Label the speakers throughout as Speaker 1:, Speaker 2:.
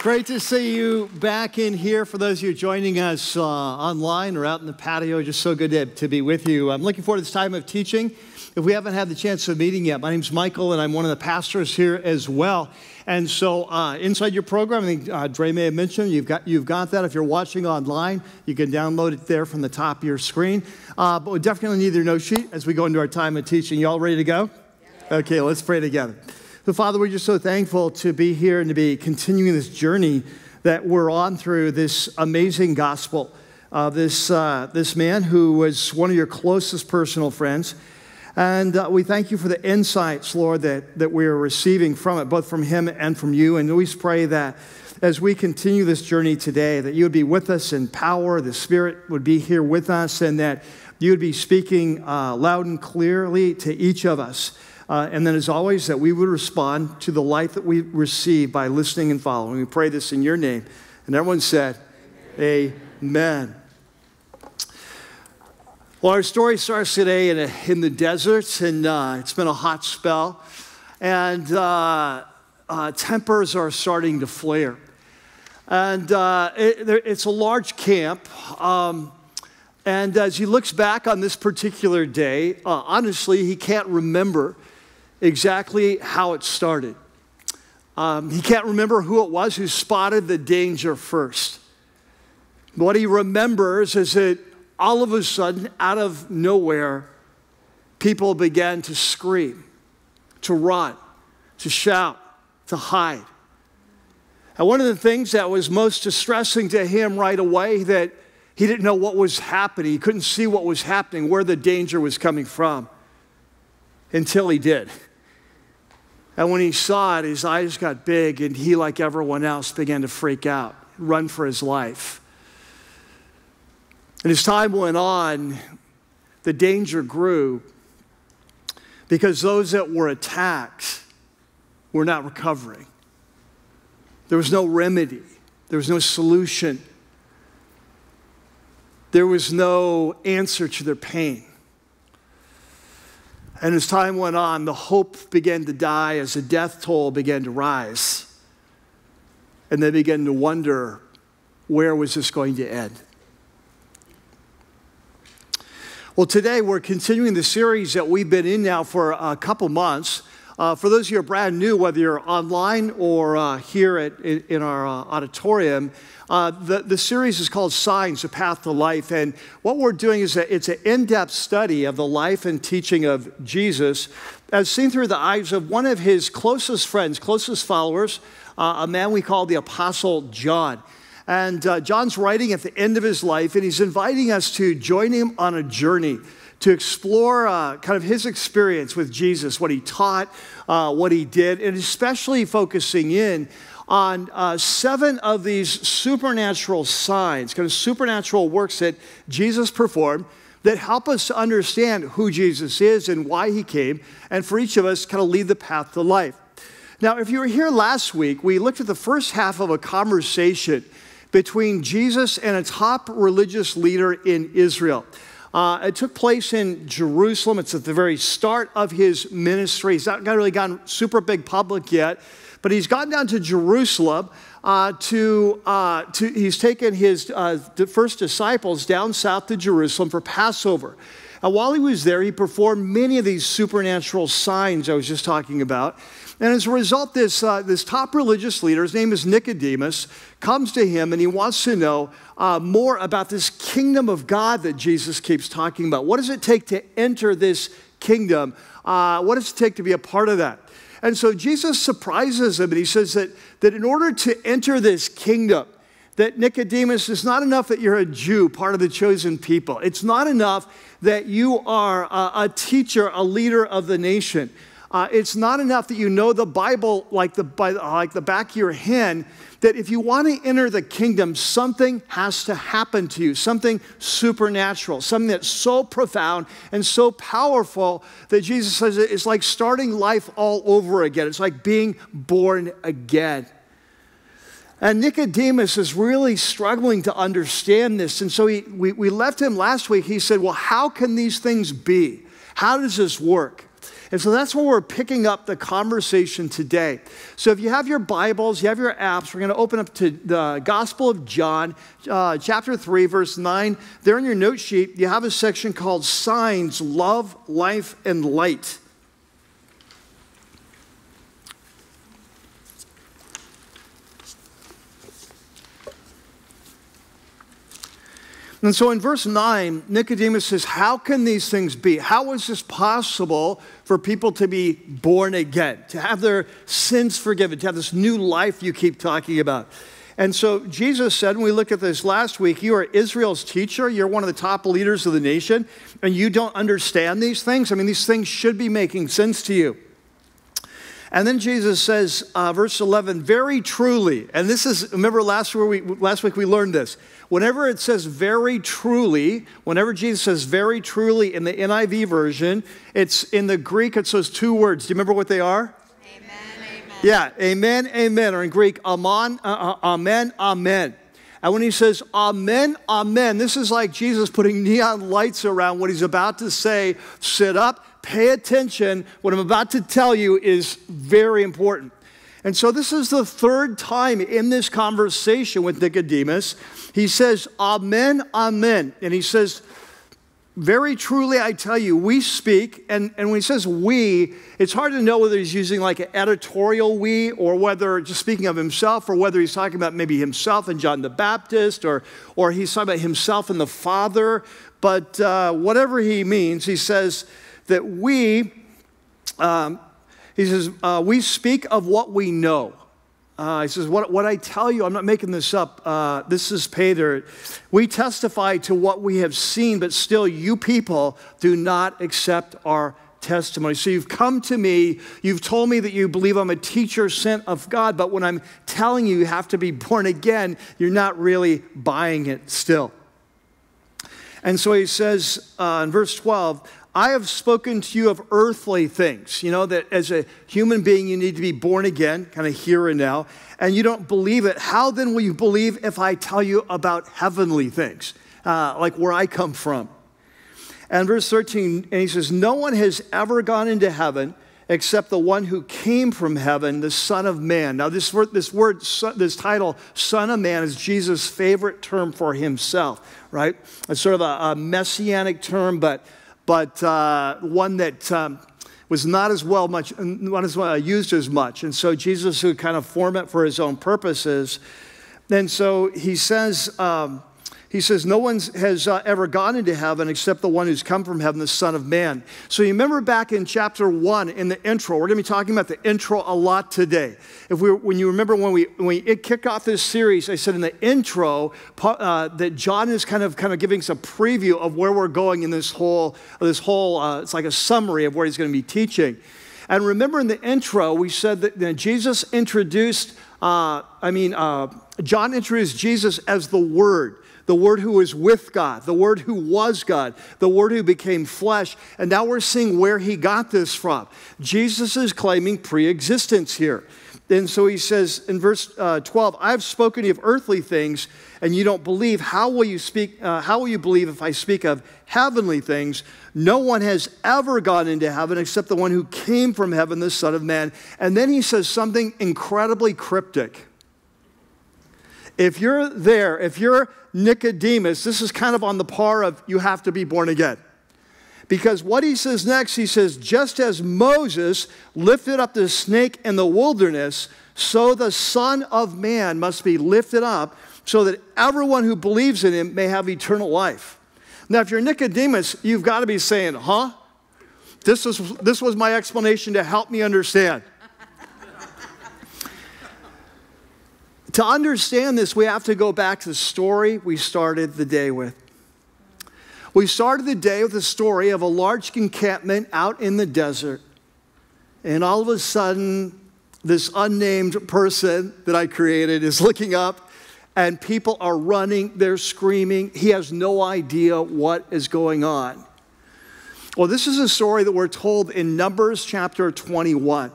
Speaker 1: Great to see you back in here. For those of you joining us uh, online or out in the patio, just so good to, to be with you. I'm looking forward to this time of teaching. If we haven't had the chance of meeting yet, my name's Michael, and I'm one of the pastors here as well. And so, uh, inside your program, I think uh, Dre may have mentioned you've got you've got that. If you're watching online, you can download it there from the top of your screen. Uh, but we definitely need your note sheet as we go into our time of teaching. You all ready to go? Okay, let's pray together. So, Father, we're just so thankful to be here and to be continuing this journey that we're on through this amazing gospel. of this, uh, this man who was one of your closest personal friends. And uh, we thank you for the insights, Lord, that, that we are receiving from it, both from him and from you. And we pray that as we continue this journey today, that you would be with us in power, the Spirit would be here with us, and that you would be speaking uh, loud and clearly to each of us. Uh, and then, as always, that we would respond to the light that we receive by listening and following. We pray this in your name. And everyone said, Amen. Amen. Well, our story starts today in, a, in the desert, and uh, it's been a hot spell, and uh, uh, tempers are starting to flare. And uh, it, it's a large camp. Um, and as he looks back on this particular day, uh, honestly, he can't remember exactly how it started. Um, he can't remember who it was who spotted the danger first. What he remembers is that all of a sudden, out of nowhere, people began to scream, to run, to shout, to hide. And one of the things that was most distressing to him right away that he didn't know what was happening. He couldn't see what was happening, where the danger was coming from, until he did. And when he saw it, his eyes got big, and he, like everyone else, began to freak out, run for his life. And as time went on, the danger grew because those that were attacked were not recovering. There was no remedy, there was no solution, there was no answer to their pain. And as time went on, the hope began to die as the death toll began to rise. And they began to wonder where was this going to end? Well, today we're continuing the series that we've been in now for a couple months. Uh, for those of you who are brand new, whether you're online or uh, here at, in, in our uh, auditorium, uh, the, the series is called Signs, A Path to Life. And what we're doing is a, it's an in-depth study of the life and teaching of Jesus as seen through the eyes of one of his closest friends, closest followers, uh, a man we call the Apostle John. And uh, John's writing at the end of his life, and he's inviting us to join him on a journey to explore uh, kind of his experience with Jesus, what he taught, uh, what he did, and especially focusing in on uh, seven of these supernatural signs, kind of supernatural works that Jesus performed that help us to understand who Jesus is and why he came, and for each of us, kind of lead the path to life. Now, if you were here last week, we looked at the first half of a conversation between Jesus and a top religious leader in Israel. Uh, it took place in Jerusalem. It's at the very start of his ministry. He's not really gotten super big public yet, but he's gone down to Jerusalem uh, to, uh, to, he's taken his uh, first disciples down south to Jerusalem for Passover. And while he was there, he performed many of these supernatural signs I was just talking about. And as a result, this, uh, this top religious leader, his name is Nicodemus, comes to him and he wants to know uh, more about this kingdom of God that Jesus keeps talking about. What does it take to enter this kingdom? Uh, what does it take to be a part of that? And so Jesus surprises him and he says that, that in order to enter this kingdom, that Nicodemus, is not enough that you're a Jew, part of the chosen people. It's not enough that you are a, a teacher, a leader of the nation. Uh, it's not enough that you know the Bible like the, by, like the back of your hand, that if you want to enter the kingdom, something has to happen to you, something supernatural, something that's so profound and so powerful that Jesus says it's like starting life all over again. It's like being born again. And Nicodemus is really struggling to understand this. And so he, we, we left him last week. He said, Well, how can these things be? How does this work? And so that's where we're picking up the conversation today. So if you have your Bibles, you have your apps, we're going to open up to the Gospel of John, uh, chapter 3, verse 9. There in your note sheet, you have a section called Signs, Love, Life, and Light. And so in verse 9, Nicodemus says, How can these things be? How is this possible for people to be born again, to have their sins forgiven, to have this new life you keep talking about? And so Jesus said, and we looked at this last week, you are Israel's teacher, you're one of the top leaders of the nation, and you don't understand these things? I mean, these things should be making sense to you. And then Jesus says, uh, verse 11, very truly, and this is, remember last week, we, last week we learned this. Whenever it says very truly, whenever Jesus says very truly in the NIV version, it's in the Greek, it says two words. Do you remember what they are?
Speaker 2: Amen, amen.
Speaker 1: Yeah, amen, amen, or in Greek, amen, uh, uh, amen, amen. And when he says amen, amen, this is like Jesus putting neon lights around what he's about to say. Sit up, pay attention. What I'm about to tell you is very important. And so, this is the third time in this conversation with Nicodemus. He says, Amen, Amen. And he says, Very truly, I tell you, we speak. And, and when he says we, it's hard to know whether he's using like an editorial we or whether just speaking of himself or whether he's talking about maybe himself and John the Baptist or, or he's talking about himself and the Father. But uh, whatever he means, he says, that we, um, he says, uh, we speak of what we know. Uh, he says, what, what I tell you, I'm not making this up. Uh, this is Peter. We testify to what we have seen, but still, you people do not accept our testimony. So you've come to me, you've told me that you believe I'm a teacher sent of God, but when I'm telling you you have to be born again, you're not really buying it still. And so he says uh, in verse 12, I have spoken to you of earthly things. You know, that as a human being, you need to be born again, kind of here and now, and you don't believe it. How then will you believe if I tell you about heavenly things, uh, like where I come from? And verse 13, and he says, No one has ever gone into heaven except the one who came from heaven, the Son of Man. Now, this word, this word, this title, Son of Man, is Jesus' favorite term for himself, right? It's sort of a, a messianic term, but but uh, one that um, was not as well much, not as well used as much. And so Jesus would kind of form it for his own purposes. And so he says, um, he says, No one has uh, ever gone into heaven except the one who's come from heaven, the Son of Man. So you remember back in chapter one in the intro, we're going to be talking about the intro a lot today. If we, when you remember when we, when we kicked off this series, I said in the intro uh, that John is kind of, kind of giving us a preview of where we're going in this whole, this whole uh, it's like a summary of what he's going to be teaching. And remember in the intro, we said that, that Jesus introduced, uh, I mean, uh, John introduced Jesus as the Word the Word who was with God, the Word who was God, the Word who became flesh. And now we're seeing where he got this from. Jesus is claiming pre existence here. And so he says in verse uh, 12, I've spoken to you of earthly things, and you don't believe. How will you speak? Uh, how will you believe if I speak of heavenly things? No one has ever gone into heaven except the one who came from heaven, the Son of Man. And then he says something incredibly cryptic. If you're there, if you're Nicodemus, this is kind of on the par of you have to be born again. Because what he says next, he says, just as Moses lifted up the snake in the wilderness, so the Son of Man must be lifted up so that everyone who believes in him may have eternal life. Now, if you're Nicodemus, you've got to be saying, huh? This was, this was my explanation to help me understand. To understand this, we have to go back to the story we started the day with. We started the day with the story of a large encampment out in the desert. And all of a sudden, this unnamed person that I created is looking up, and people are running, they're screaming. He has no idea what is going on. Well, this is a story that we're told in Numbers chapter 21.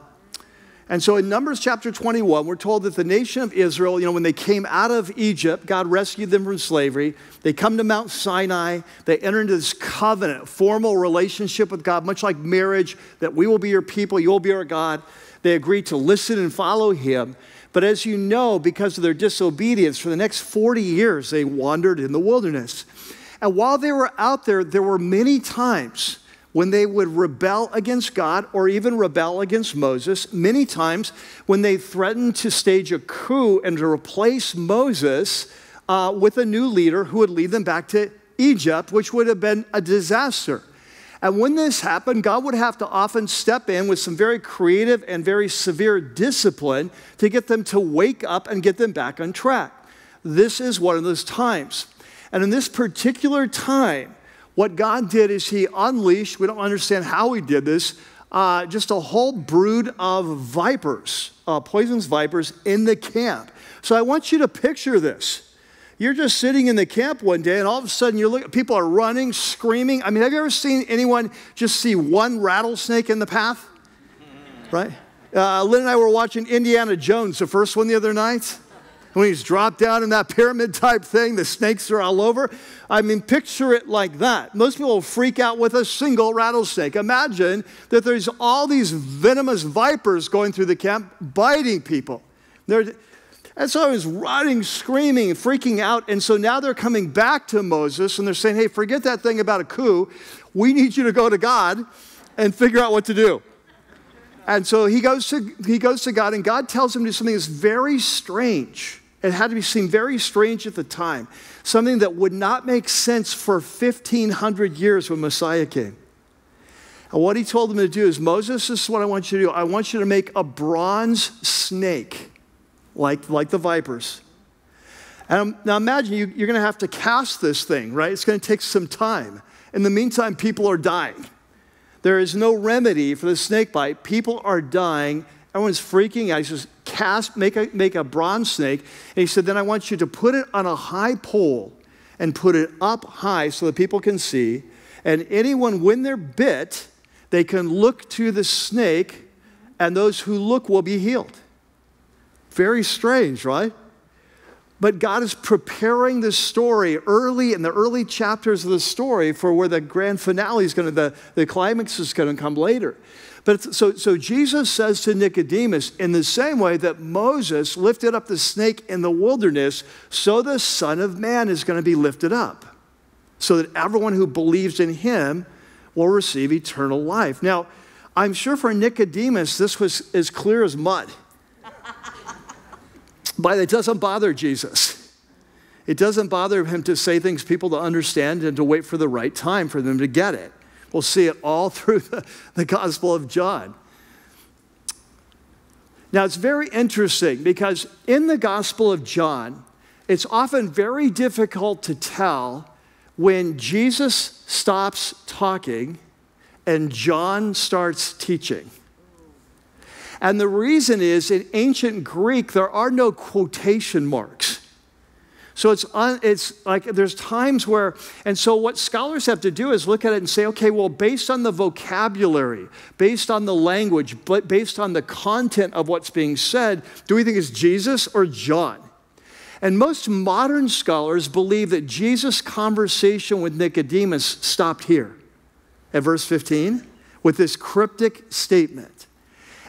Speaker 1: And so in Numbers chapter 21, we're told that the nation of Israel, you know, when they came out of Egypt, God rescued them from slavery. They come to Mount Sinai. They enter into this covenant, formal relationship with God, much like marriage, that we will be your people, you will be our God. They agree to listen and follow him. But as you know, because of their disobedience, for the next 40 years, they wandered in the wilderness. And while they were out there, there were many times when they would rebel against God or even rebel against Moses, many times when they threatened to stage a coup and to replace Moses uh, with a new leader who would lead them back to Egypt, which would have been a disaster. And when this happened, God would have to often step in with some very creative and very severe discipline to get them to wake up and get them back on track. This is one of those times. And in this particular time, what God did is He unleashed, we don't understand how He did this, uh, just a whole brood of vipers, uh, poisonous vipers in the camp. So I want you to picture this. You're just sitting in the camp one day, and all of a sudden, you look. People are running, screaming. I mean, have you ever seen anyone just see one rattlesnake in the path? Right? Uh, Lynn and I were watching Indiana Jones, the first one the other night when he's dropped down in that pyramid type thing, the snakes are all over. I mean, picture it like that. Most people freak out with a single rattlesnake. Imagine that there's all these venomous vipers going through the camp, biting people. They're, and so I was running, screaming, freaking out. And so now they're coming back to Moses and they're saying, hey, forget that thing about a coup. We need you to go to God and figure out what to do. And so he goes to, he goes to God, and God tells him to do something that's very strange. It had to be seen very strange at the time, something that would not make sense for 1,500 years when Messiah came. And what he told them to do is Moses, this is what I want you to do. I want you to make a bronze snake, like, like the vipers. And now imagine you, you're going to have to cast this thing, right? It's going to take some time. In the meantime, people are dying. There is no remedy for the snake bite. People are dying. Everyone's freaking out. He says, cast, make a, make a bronze snake. And he said, then I want you to put it on a high pole and put it up high so that people can see. And anyone, when they're bit, they can look to the snake, and those who look will be healed. Very strange, right? But God is preparing this story early in the early chapters of the story for where the grand finale is going to, the, the climax is going to come later. But so, so Jesus says to Nicodemus, in the same way that Moses lifted up the snake in the wilderness, so the Son of Man is going to be lifted up, so that everyone who believes in him will receive eternal life. Now, I'm sure for Nicodemus, this was as clear as mud. but it doesn't bother Jesus. It doesn't bother him to say things people to understand and to wait for the right time for them to get it. We'll see it all through the, the Gospel of John. Now, it's very interesting because in the Gospel of John, it's often very difficult to tell when Jesus stops talking and John starts teaching. And the reason is in ancient Greek, there are no quotation marks. So it's, un, it's like there's times where, and so what scholars have to do is look at it and say, okay, well, based on the vocabulary, based on the language, but based on the content of what's being said, do we think it's Jesus or John? And most modern scholars believe that Jesus' conversation with Nicodemus stopped here at verse 15 with this cryptic statement.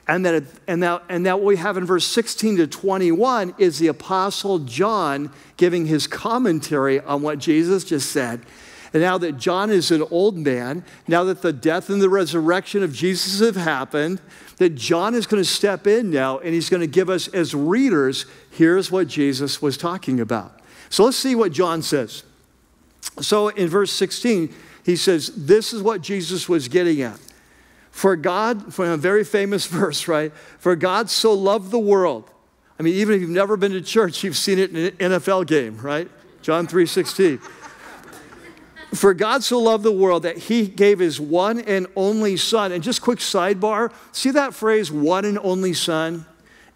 Speaker 1: And that, and, that, and that what we have in verse 16 to 21 is the Apostle John giving his commentary on what Jesus just said. And now that John is an old man, now that the death and the resurrection of Jesus have happened, that John is going to step in now and he's going to give us, as readers, here's what Jesus was talking about. So let's see what John says. So in verse 16, he says, This is what Jesus was getting at. For God, for a very famous verse, right? For God so loved the world. I mean, even if you've never been to church, you've seen it in an NFL game, right? John 3:16. For God so loved the world that he gave his one and only son. And just quick sidebar, see that phrase, one and only son?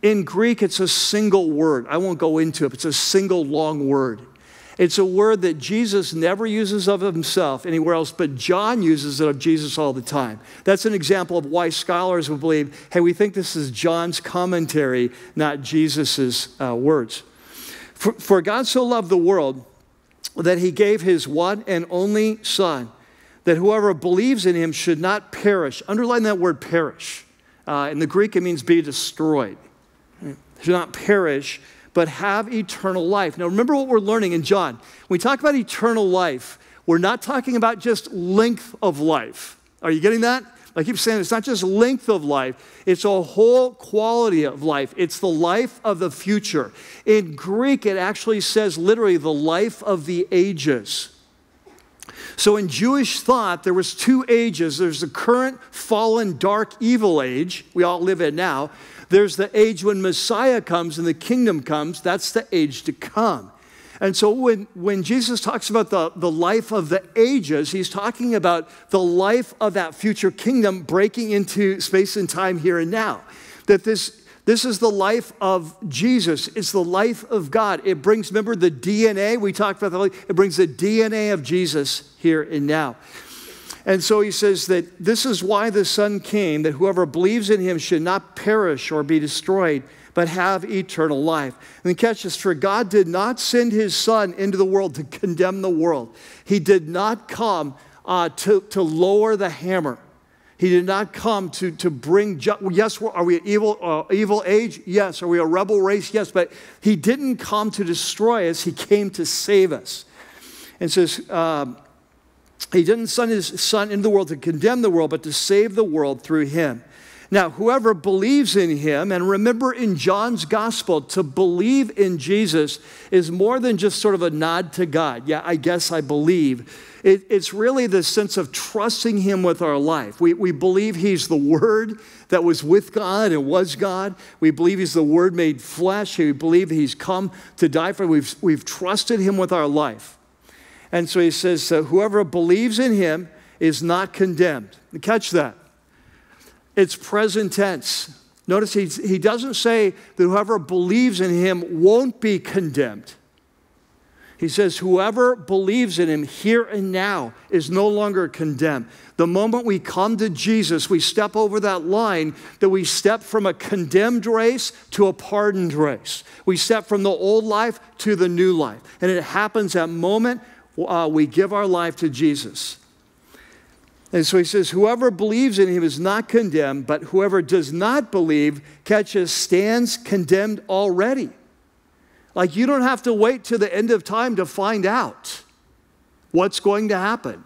Speaker 1: In Greek, it's a single word. I won't go into it, it's a single long word. It's a word that Jesus never uses of himself anywhere else, but John uses it of Jesus all the time. That's an example of why scholars will believe hey, we think this is John's commentary, not Jesus' uh, words. For, for God so loved the world that he gave his one and only Son, that whoever believes in him should not perish. Underline that word perish. Uh, in the Greek, it means be destroyed. Should not perish, but have eternal life. Now, remember what we're learning in John. When we talk about eternal life, we're not talking about just length of life. Are you getting that? I keep saying it's not just length of life, it's a whole quality of life. It's the life of the future. In Greek, it actually says literally the life of the ages. So in Jewish thought, there was two ages. There's the current fallen dark evil age we all live in now. There's the age when Messiah comes and the kingdom comes. That's the age to come. And so when, when Jesus talks about the, the life of the ages, he's talking about the life of that future kingdom breaking into space and time here and now. That this, this is the life of Jesus. It's the life of God. It brings, remember the DNA? We talked about that. It brings the DNA of Jesus here and now. And so he says that this is why the Son came, that whoever believes in him should not perish or be destroyed, but have eternal life. And catch this for God did not send his Son into the world to condemn the world, he did not come uh, to, to lower the hammer. He did not come to, to bring, ju- yes, are we an evil, uh, evil age? Yes. Are we a rebel race? Yes. But he didn't come to destroy us, he came to save us. And says, um, he didn't send his son into the world to condemn the world, but to save the world through him. Now, whoever believes in him, and remember in John's gospel, to believe in Jesus is more than just sort of a nod to God. Yeah, I guess I believe. It, it's really the sense of trusting him with our life. We, we believe he's the Word that was with God and was God. We believe he's the Word made flesh. We believe he's come to die for. We've, we've trusted him with our life. And so he says, uh, whoever believes in him is not condemned. Catch that. It's present tense. Notice he, he doesn't say that whoever believes in him won't be condemned. He says, whoever believes in him here and now is no longer condemned. The moment we come to Jesus, we step over that line that we step from a condemned race to a pardoned race. We step from the old life to the new life. And it happens that moment uh, we give our life to Jesus. And so he says, Whoever believes in him is not condemned, but whoever does not believe, catches, stands condemned already. Like you don't have to wait to the end of time to find out what's going to happen.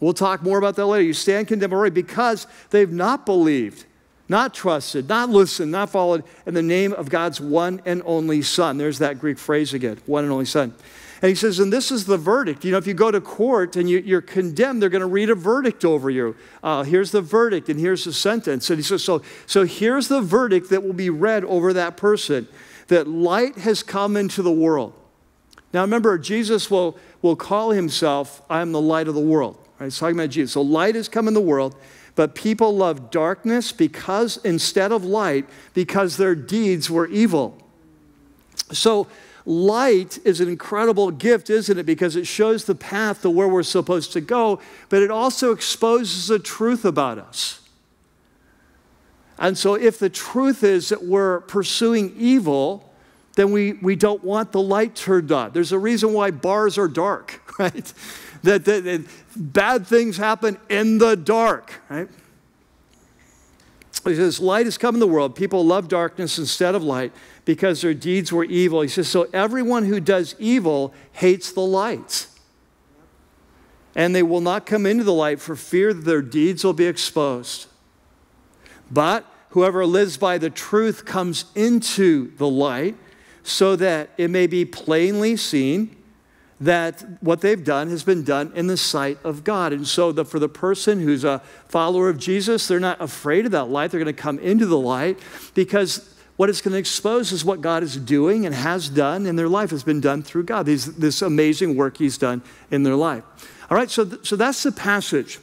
Speaker 1: We'll talk more about that later. You stand condemned already because they've not believed, not trusted, not listened, not followed in the name of God's one and only Son. There's that Greek phrase again one and only Son. And he says, and this is the verdict. You know, if you go to court and you, are condemned, they're going to read a verdict over you. Uh, here's the verdict and here's the sentence. And he says, so, so here's the verdict that will be read over that person that light has come into the world. Now remember, Jesus will, will call himself, I am the light of the world. Right? He's talking about Jesus. So light has come in the world, but people love darkness because instead of light, because their deeds were evil. So Light is an incredible gift, isn't it? Because it shows the path to where we're supposed to go, but it also exposes the truth about us. And so, if the truth is that we're pursuing evil, then we, we don't want the light turned on. There's a reason why bars are dark, right? That, that, that bad things happen in the dark, right? He says, Light has come in the world. People love darkness instead of light because their deeds were evil. He says, So everyone who does evil hates the light. And they will not come into the light for fear that their deeds will be exposed. But whoever lives by the truth comes into the light so that it may be plainly seen that what they've done has been done in the sight of God. And so, the, for the person who's a follower of Jesus, they're not afraid of that light. They're going to come into the light because what it's going to expose is what God is doing and has done in their life has been done through God. These, this amazing work He's done in their life. All right, so, th- so that's the passage.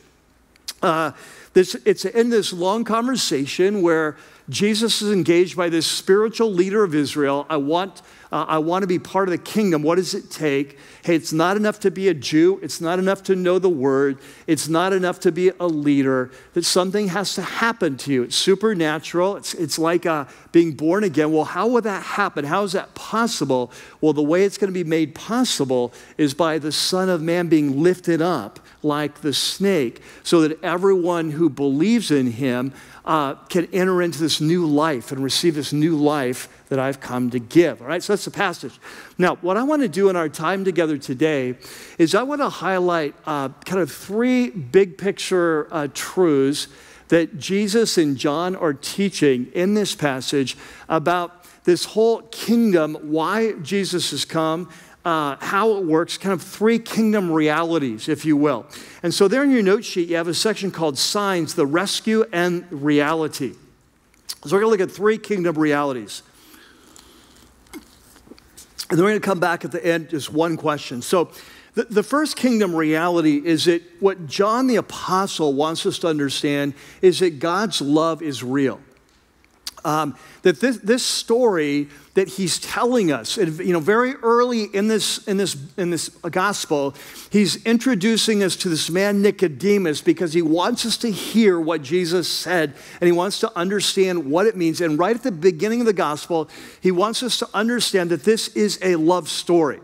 Speaker 1: Uh, this, it's in this long conversation where Jesus is engaged by this spiritual leader of Israel. I want, uh, I want to be part of the kingdom. What does it take? Hey, it's not enough to be a Jew. It's not enough to know the word. It's not enough to be a leader. That something has to happen to you. It's supernatural. It's, it's like uh, being born again. Well, how would that happen? How is that possible? Well, the way it's going to be made possible is by the Son of Man being lifted up like the snake, so that everyone who believes in him uh, can enter into this new life and receive this new life that I've come to give. All right, so that's the passage. Now, what I want to do in our time together today is I want to highlight uh, kind of three big picture uh, truths that Jesus and John are teaching in this passage about this whole kingdom, why Jesus has come, uh, how it works, kind of three kingdom realities, if you will. And so, there in your note sheet, you have a section called Signs, the Rescue, and Reality. So, we're going to look at three kingdom realities. And then we're going to come back at the end, just one question. So, the, the first kingdom reality is that what John the Apostle wants us to understand is that God's love is real. Um, that this, this story that he's telling us, you know, very early in this, in, this, in this gospel, he's introducing us to this man Nicodemus because he wants us to hear what Jesus said and he wants to understand what it means. And right at the beginning of the gospel, he wants us to understand that this is a love story.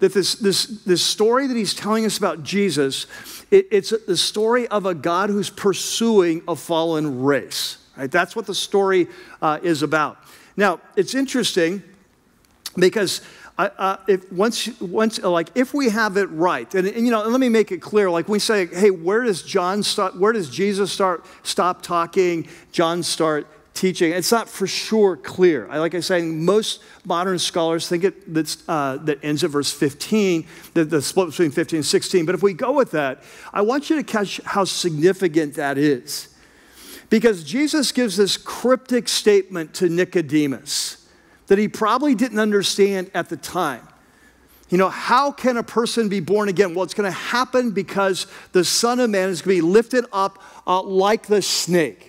Speaker 1: That this, this, this story that he's telling us about Jesus, it, it's the story of a God who's pursuing a fallen race. Right? That's what the story uh, is about. Now, it's interesting because uh, uh, if once, once, like, if we have it right, and, and, you know, let me make it clear. Like, we say, hey, where does John start? Where does Jesus start? Stop talking. John start teaching. It's not for sure clear. I, like I say, most modern scholars think it that's, uh, that ends at verse 15, the, the split between 15 and 16. But if we go with that, I want you to catch how significant that is. Because Jesus gives this cryptic statement to Nicodemus that he probably didn't understand at the time. You know, how can a person be born again? Well, it's going to happen because the Son of Man is going to be lifted up uh, like the snake.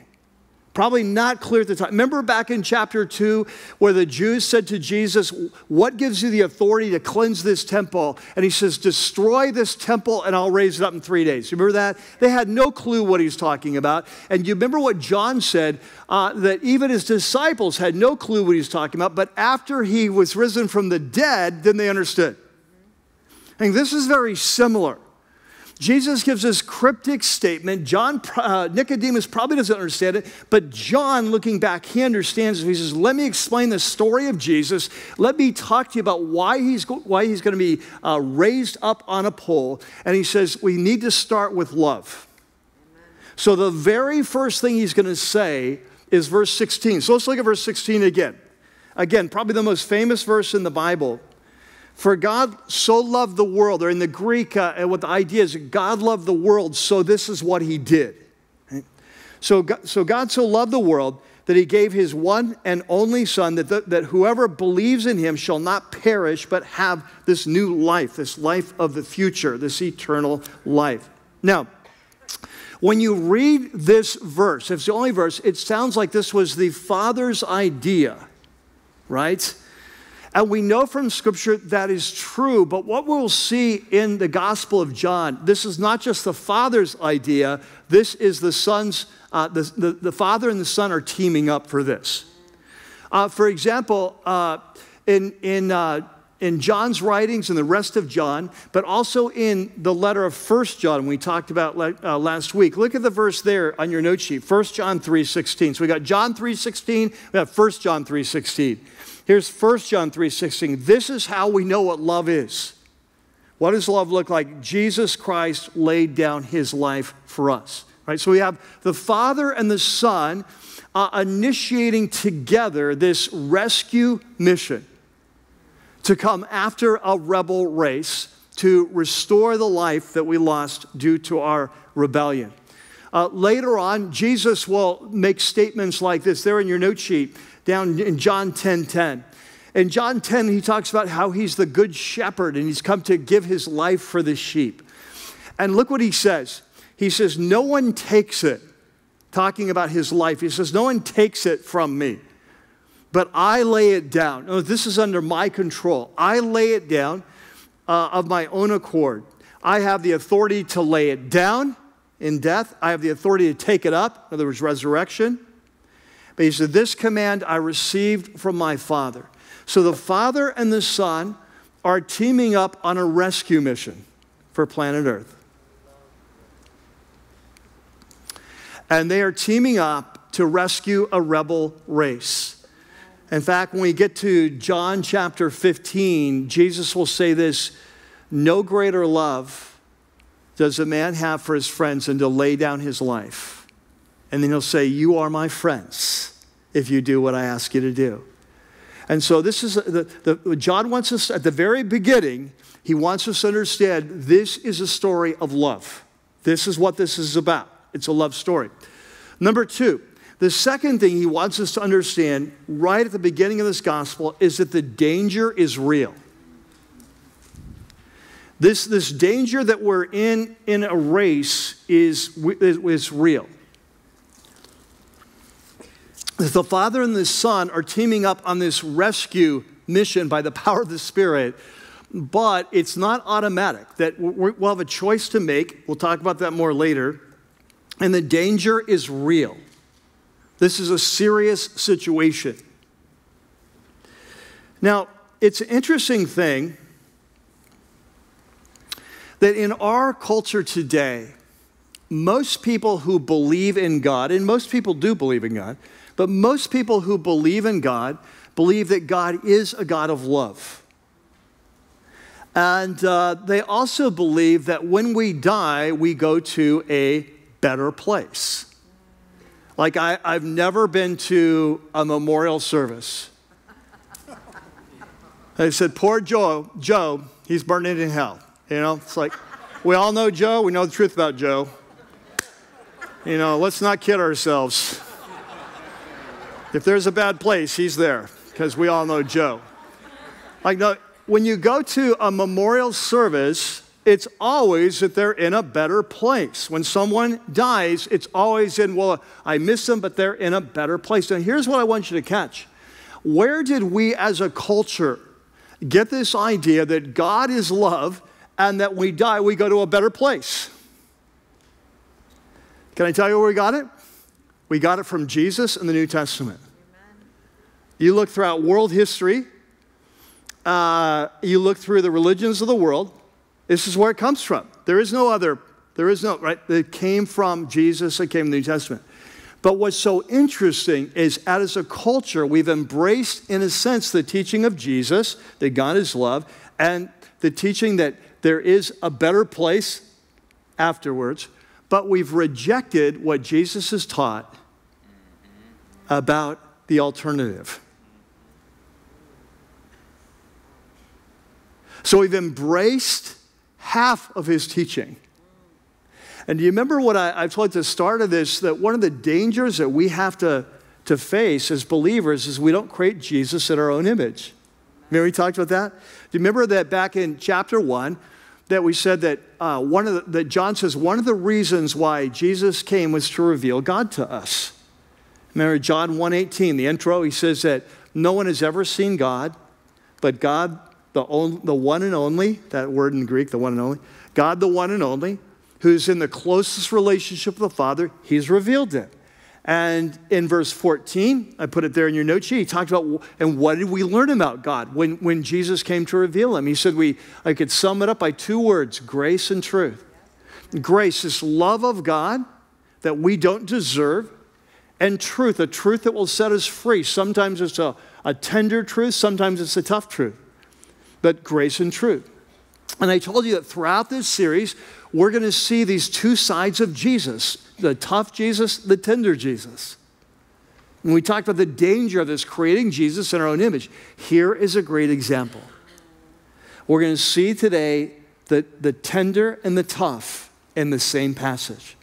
Speaker 1: Probably not clear at the time. Remember back in chapter 2 where the Jews said to Jesus, What gives you the authority to cleanse this temple? And he says, Destroy this temple and I'll raise it up in three days. You remember that? They had no clue what he's talking about. And you remember what John said uh, that even his disciples had no clue what he's talking about, but after he was risen from the dead, then they understood. And this is very similar. Jesus gives this cryptic statement. John, uh, Nicodemus probably doesn't understand it, but John, looking back, he understands. He says, Let me explain the story of Jesus. Let me talk to you about why he's, why he's going to be uh, raised up on a pole. And he says, We need to start with love. So the very first thing he's going to say is verse 16. So let's look at verse 16 again. Again, probably the most famous verse in the Bible. For God so loved the world, or in the Greek, uh, what the idea is God loved the world, so this is what he did. Right? So, God, so God so loved the world that he gave his one and only Son, that, the, that whoever believes in him shall not perish, but have this new life, this life of the future, this eternal life. Now, when you read this verse, if it's the only verse, it sounds like this was the Father's idea, right? And we know from Scripture that is true, but what we'll see in the Gospel of John, this is not just the Father's idea, this is the Son's, uh, the, the, the, Father and the Son are teaming up for this. Uh, for example, uh, in, in, uh, in John's writings and the rest of John, but also in the letter of First John we talked about uh, last week. Look at the verse there on your note sheet, First John 3.16. So we got John 3.16, we got First John 3.16. Here's 1 John 3:16. This is how we know what love is. What does love look like? Jesus Christ laid down his life for us. Right? So we have the Father and the Son uh, initiating together this rescue mission to come after a rebel race to restore the life that we lost due to our rebellion. Uh, later on, Jesus will make statements like this there in your note sheet down in John 10 10. In John 10, he talks about how he's the good shepherd and he's come to give his life for the sheep. And look what he says. He says, No one takes it talking about his life. He says, No one takes it from me, but I lay it down. This is under my control. I lay it down uh, of my own accord. I have the authority to lay it down in death, I have the authority to take it up, in other words, resurrection. But he said, This command I received from my Father. So the Father and the Son are teaming up on a rescue mission for planet Earth. And they are teaming up to rescue a rebel race. In fact, when we get to John chapter 15, Jesus will say this No greater love does a man have for his friends than to lay down his life. And then he'll say, You are my friends if you do what I ask you to do. And so this is the, the, John wants us at the very beginning, he wants us to understand this is a story of love. This is what this is about. It's a love story. Number two, the second thing he wants us to understand right at the beginning of this gospel is that the danger is real. This, this danger that we're in in a race is, is real the Father and the Son are teaming up on this rescue mission by the power of the Spirit, but it's not automatic. That we'll have a choice to make. We'll talk about that more later. And the danger is real. This is a serious situation. Now, it's an interesting thing that in our culture today, most people who believe in God, and most people do believe in God, but most people who believe in God believe that God is a God of love. And uh, they also believe that when we die, we go to a better place. Like, I, I've never been to a memorial service. They said, Poor Joe, Joe, he's burning in hell. You know, it's like, we all know Joe, we know the truth about Joe. You know, let's not kid ourselves. If there's a bad place, he's there, because we all know Joe. Like, no, when you go to a memorial service, it's always that they're in a better place. When someone dies, it's always in, well, I miss them, but they're in a better place. Now, here's what I want you to catch. Where did we as a culture get this idea that God is love and that we die, we go to a better place? Can I tell you where we got it? We got it from Jesus in the New Testament. Amen. You look throughout world history, uh, you look through the religions of the world, this is where it comes from. There is no other, there is no, right? It came from Jesus, it came in the New Testament. But what's so interesting is, as a culture, we've embraced, in a sense, the teaching of Jesus, that God is love, and the teaching that there is a better place afterwards, but we've rejected what Jesus has taught about the alternative. So we've embraced half of his teaching. And do you remember what I, I told at the start of this that one of the dangers that we have to, to face as believers is we don't create Jesus in our own image. Remember we talked about that? Do you remember that back in chapter one that we said that uh, one of the, that John says one of the reasons why Jesus came was to reveal God to us. Remember John 1:18, the intro, he says that no one has ever seen God, but God, the, on, the one and only, that word in Greek, the one and only, God the one and only, who's in the closest relationship with the Father, he's revealed it. And in verse 14, I put it there in your note sheet, he talked about, and what did we learn about God when, when Jesus came to reveal him? He said, we, I could sum it up by two words grace and truth. Grace, this love of God that we don't deserve, and truth, a truth that will set us free. Sometimes it's a, a tender truth, sometimes it's a tough truth, but grace and truth. And I told you that throughout this series, we're going to see these two sides of Jesus the tough Jesus, the tender Jesus. And we talked about the danger of this creating Jesus in our own image. Here is a great example. We're going to see today the, the tender and the tough in the same passage.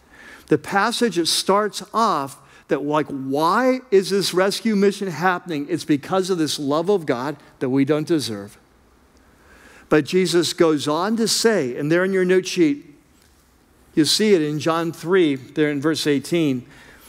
Speaker 1: The passage that starts off that like why is this rescue mission happening it's because of this love of god that we don't deserve but jesus goes on to say and there in your note sheet you see it in john 3 there in verse 18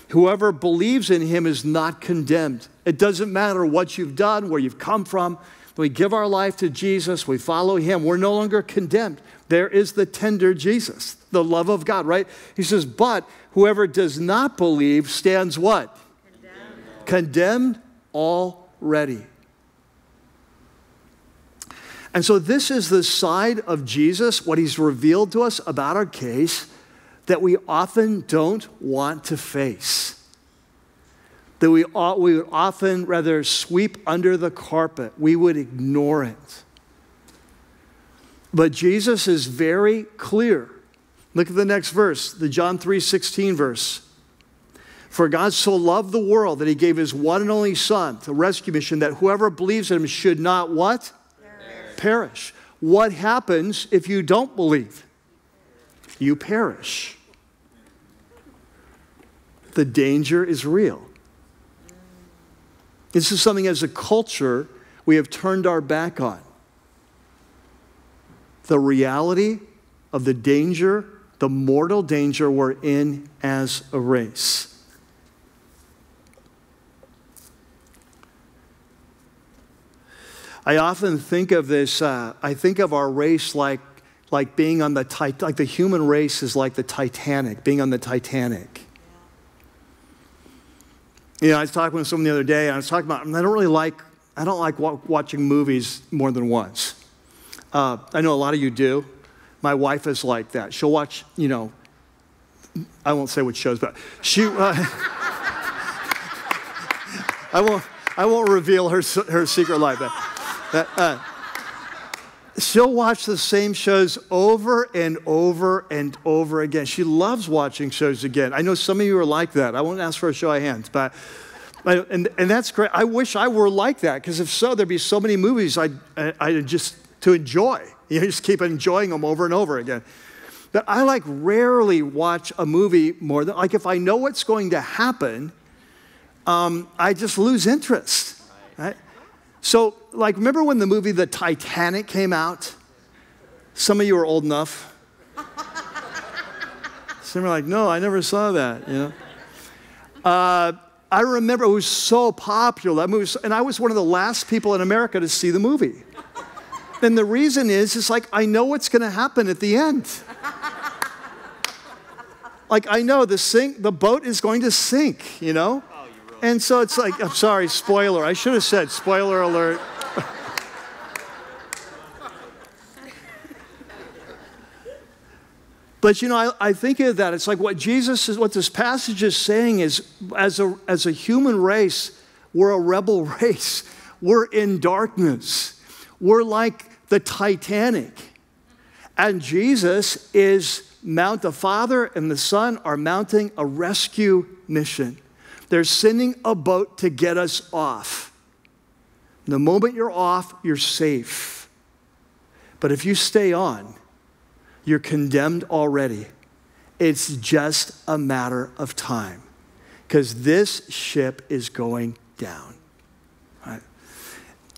Speaker 1: Whoever believes in him is not condemned. It doesn't matter what you've done, where you've come from. We give our life to Jesus, we follow him, we're no longer condemned. There is the tender Jesus, the love of God, right? He says, but whoever does not believe stands what? Condemned, Condemned already. And so, this is the side of Jesus, what he's revealed to us about our case, that we often don't want to face. That we, ought, we would often rather sweep under the carpet, we would ignore it. But Jesus is very clear. Look at the next verse, the John 3 16 verse. For God so loved the world that he gave his one and only Son, the rescue mission, that whoever believes in him should not what? Perish. perish. What happens if you don't believe? You perish the danger is real. This is something as a culture we have turned our back on. The reality of the danger, the mortal danger we're in as a race. I often think of this, uh, I think of our race like, like being on the, like the human race is like the Titanic, being on the Titanic. You know, I was talking with someone the other day, and I was talking about, I don't really like, I don't like watching movies more than once. Uh, I know a lot of you do. My wife is like that. She'll watch, you know, I won't say what shows, but she, uh, I won't, I won't reveal her, her secret life. But, uh, she'll watch the same shows over and over and over again. She loves watching shows again. I know some of you are like that. I won't ask for a show of hands, but. And, and that's great. I wish I were like that because if so, there'd be so many movies I'd, i just to enjoy. You just keep enjoying them over and over again. But I like rarely watch a movie more than like if I know what's going to happen, um, I just lose interest. So, like, remember when the movie The Titanic came out? Some of you are old enough. Some are like, no, I never saw that, you know? Uh, I remember it was so popular. That movie and I was one of the last people in America to see the movie. and the reason is, it's like, I know what's going to happen at the end. like, I know the, sink, the boat is going to sink, you know? And so it's like, I'm sorry, spoiler. I should have said spoiler alert. But you know, I, I, think of that. It's like what Jesus is, what this passage is saying is as a, as a human race, we're a rebel race. We're in darkness. We're like the Titanic. And Jesus is mount the Father and the Son are mounting a rescue mission. They're sending a boat to get us off. The moment you're off, you're safe. But if you stay on, you're condemned already. It's just a matter of time because this ship is going down. Right?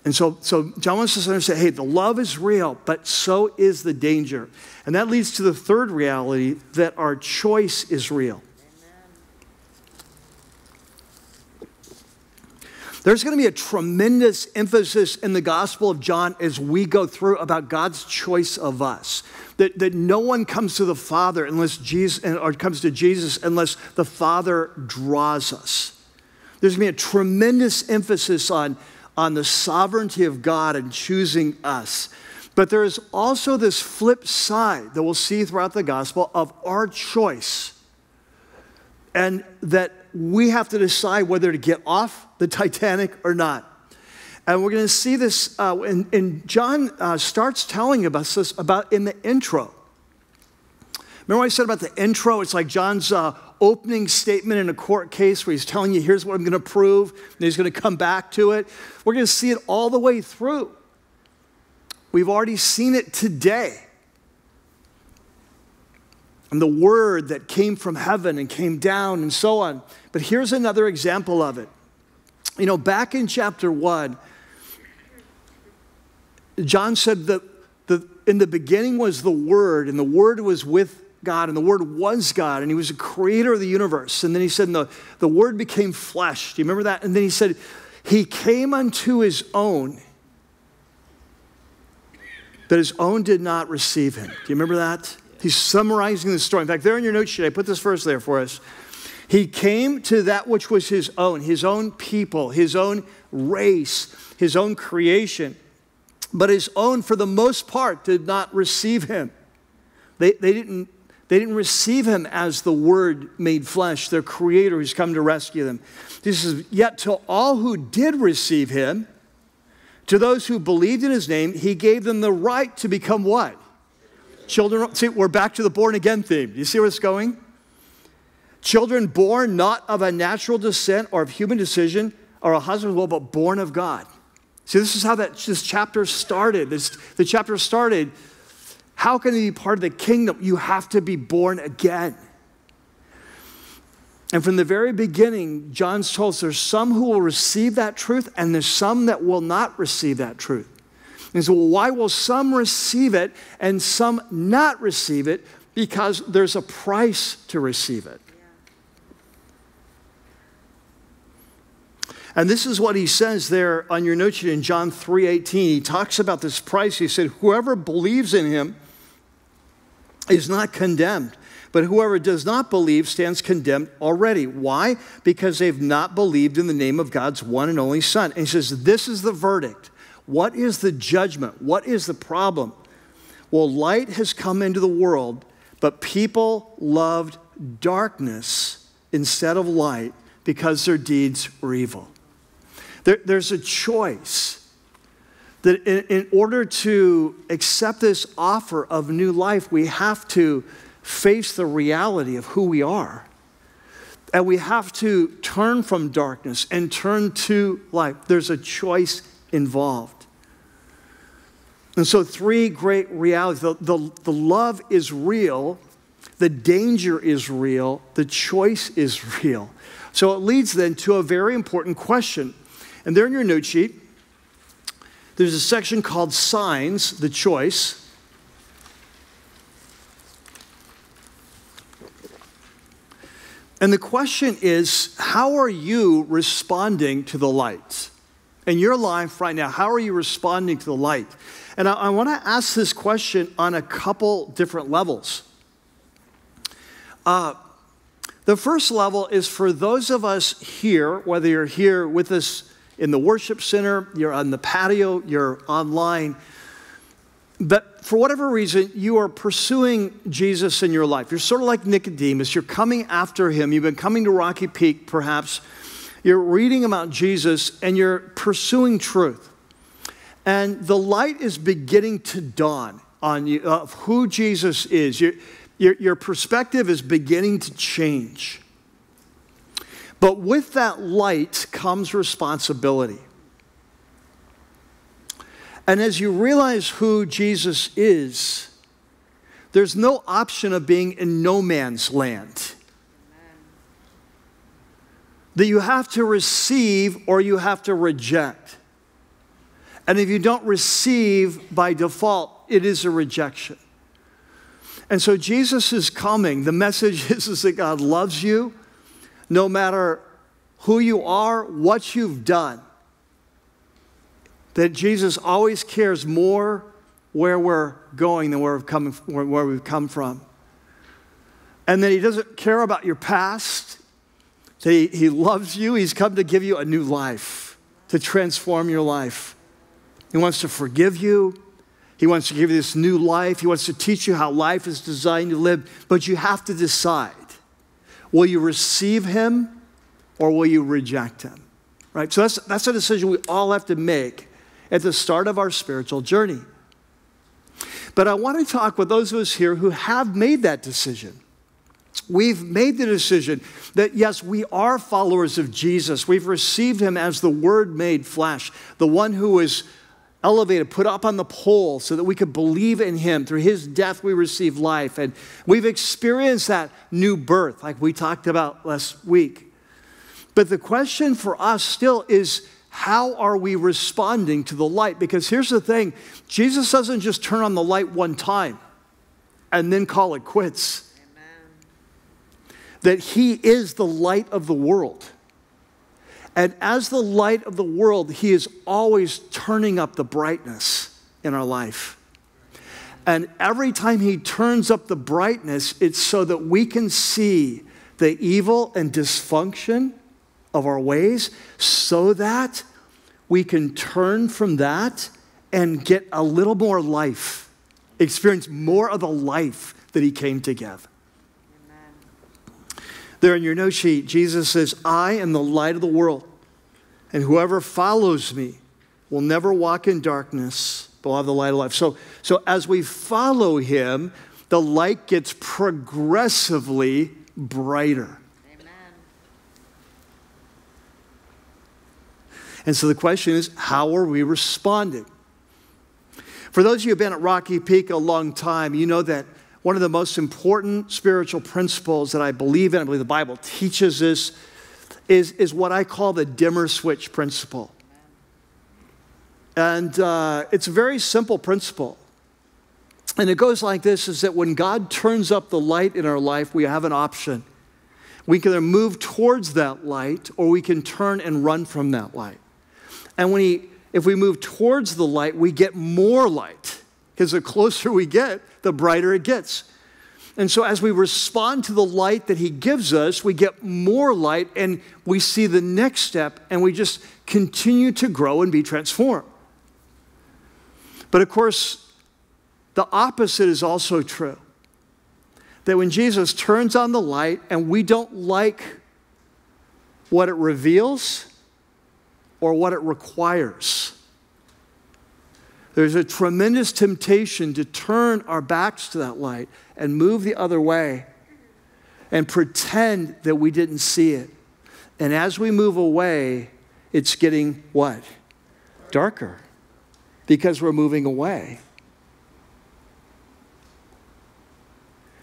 Speaker 1: And so, so John wants us to understand hey, the love is real, but so is the danger. And that leads to the third reality that our choice is real. There's going to be a tremendous emphasis in the Gospel of John as we go through about God's choice of us. That, that no one comes to the Father unless Jesus, or comes to Jesus unless the Father draws us. There's going to be a tremendous emphasis on, on the sovereignty of God and choosing us. But there is also this flip side that we'll see throughout the gospel of our choice. And that we have to decide whether to get off the Titanic or not. And we're going to see this, uh, and, and, John uh, starts telling us this about in the intro. Remember what I said about the intro? It's like John's uh, opening statement in a court case where he's telling you, here's what I'm going to prove, and he's going to come back to it. We're going to see it all the way through. We've already seen it today and the word that came from heaven and came down and so on. But here's another example of it. You know, back in chapter one, John said that the, in the beginning was the Word, and the Word was with God, and the Word was God, and He was the creator of the universe. And then He said, the, the Word became flesh. Do you remember that? And then He said, He came unto His own, but His own did not receive Him. Do you remember that? He's summarizing the story. In fact, there in your notes I put this verse there for us. He came to that which was His own, His own people, His own race, His own creation. But His own, for the most part, did not receive Him. They, they, didn't, they didn't receive him as the Word made flesh, their Creator who's come to rescue them. This is yet to all who did receive him, to those who believed in his name, he gave them the right to become what? Children. See, we're back to the born again theme. Do you see where it's going? Children born not of a natural descent or of human decision or a husband's will, but born of God. See, this is how that this chapter started. This, the chapter started how can you be part of the kingdom? You have to be born again. And from the very beginning, John's told us there's some who will receive that truth and there's some that will not receive that truth. And so, well, why will some receive it and some not receive it? Because there's a price to receive it. And this is what he says there on your note sheet in John 3:18. He talks about this price. He said, Whoever believes in him is not condemned. But whoever does not believe stands condemned already. Why? Because they've not believed in the name of God's one and only Son. And he says, This is the verdict. What is the judgment? What is the problem? Well, light has come into the world, but people loved darkness instead of light because their deeds were evil. There, there's a choice that in, in, order to accept this offer of new life, we have to face the reality of who we are. And we have to turn from darkness and turn to light. There's a choice involved. And so, three great realities the, the, the love is real, the danger is real, the choice is real. So, it leads then to a very important question. And there in your note sheet, there's a section called Signs, the Choice. And the question is how are you responding to the light? In your life right now, how are you responding to the light? And I, I want to ask this question on a couple different levels. Uh, the first level is for those of us here, whether you're here with us in the worship center, you're on the patio, you're online. But for whatever reason, you are pursuing Jesus in your life. You're sort of like Nicodemus. You're coming after him. You've been coming to Rocky Peak, perhaps. You're reading about Jesus and you're pursuing truth. And the light is beginning to dawn on you uh, of who Jesus is. Your, your, your perspective is beginning to change. But with that light comes responsibility. And as you realize who Jesus is, there's no option of being in no man's land. That you have to receive or you have to reject. And if you don't receive by default, it is a rejection. And so Jesus is coming. The message is, is that God loves you no matter who you are, what you've done, that Jesus always cares more where we're going than where we've come, where we've come from. And that He doesn't care about your past, that he, he loves you. He's come to give you a new life, to transform your life. He wants to forgive you. He wants to give you this new life. He wants to teach you how life is designed to live. But you have to decide Will you receive him or will you reject him? Right? So that's, that's a decision we all have to make at the start of our spiritual journey. But I want to talk with those of us here who have made that decision. We've made the decision that, yes, we are followers of Jesus. We've received him as the Word made flesh, the one who is elevated, put up on the pole so that we could believe in him. Through his death, we receive life. And we've experienced that new birth, like we talked about last week. But the question for us still is how are we responding to the light? Because here's the thing Jesus doesn't just turn on the light one time and then call it quits. that He is the light of the world. And as the light of the world, He is always turning up the brightness in our life. And every time He turns up the brightness, it's so that we can see the evil and dysfunction of our ways so that we can turn from that and get a little more life, experience more of the life that He came to give. There in your note sheet, Jesus says, I am the light of the world, and whoever follows me will never walk in darkness, but will have the light of life. So, so as we follow him, the light gets progressively brighter. And so the question is, how are we responding? For those of you who have been at Rocky Peak a long time, you know that one of the most important spiritual principles that I believe in, I believe the Bible teaches this, is, is what I call the dimmer switch principle. And uh, it's a very simple principle. And it goes like this is that when God turns up the light in our life, we have an option. We can either move towards that light or we can turn and run from that light. And when he, if we move towards the light, we get more light because the closer we get, the brighter it gets. And so, as we respond to the light that He gives us, we get more light and we see the next step and we just continue to grow and be transformed. But of course, the opposite is also true. That when Jesus turns on the light and we don't like what it reveals or what it requires, there's a tremendous temptation to turn our backs to that light and move the other way and pretend that we didn't see it. And as we move away, it's getting what? Darker because we're moving away.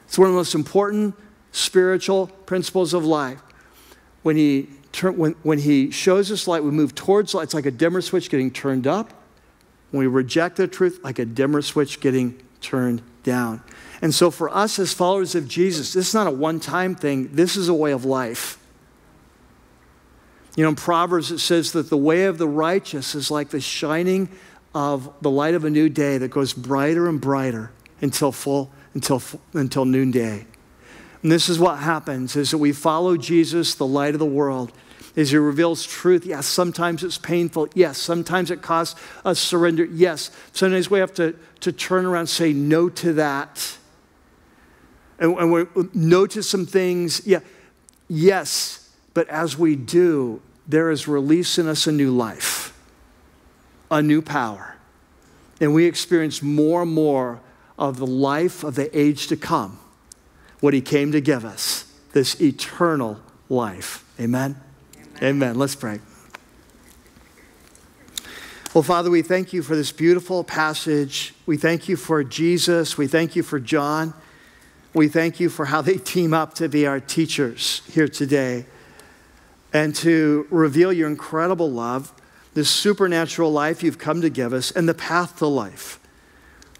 Speaker 1: It's one of the most important spiritual principles of life. When he, when, when he shows us light, we move towards light. It's like a dimmer switch getting turned up when we reject the truth, like a dimmer switch getting turned down. And so, for us as followers of Jesus, this is not a one time thing, this is a way of life. You know, in Proverbs, it says that the way of the righteous is like the shining of the light of a new day that goes brighter and brighter until full, until, until noonday. And this is what happens is that we follow Jesus, the light of the world, as he reveals truth. Yes, sometimes it's painful. Yes, sometimes it costs us surrender. Yes, sometimes we have to, to turn around and say no to that. And, and we no to some things. Yeah, yes, but as we do, there is release in us a new life, a new power. And we experience more and more of the life of the age to come, what he came to give us, this eternal life. Amen. Amen. Let's pray. Well, Father, we thank you for this beautiful passage. We thank you for Jesus. We thank you for John. We thank you for how they team up to be our teachers here today and to reveal your incredible love, this supernatural life you've come to give us, and the path to life.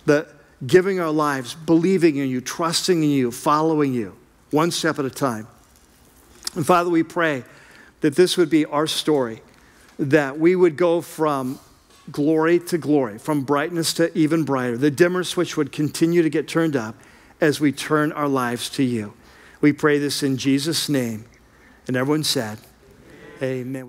Speaker 1: The giving our lives, believing in you, trusting in you, following you, one step at a time. And Father, we pray that this would be our story, that we would go from glory to glory, from brightness to even brighter. The dimmer switch would continue to get turned up as we turn our lives to you. We pray this in Jesus' name. And everyone said, Amen. Amen.